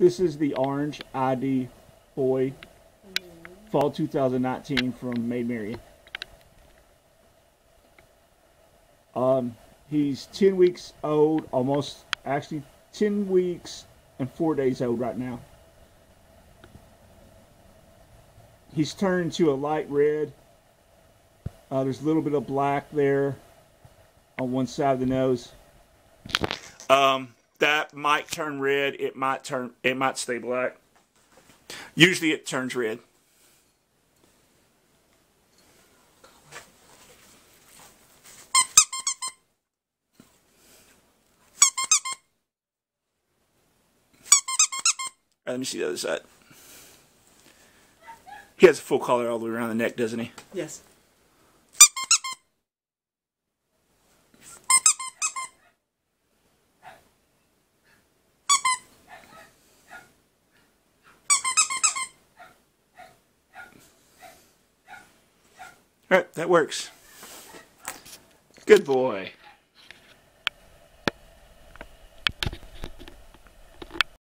This is the orange ID boy, fall 2019 from Maid Marian. Um, he's 10 weeks old, almost actually 10 weeks and 4 days old right now. He's turned to a light red. Uh, there's a little bit of black there on one side of the nose. Um, that might turn red. It might turn. It might stay black. Usually, it turns red. let me see the other side. He has a full collar all the way around the neck, doesn't he? Yes. All right, that works. Good boy.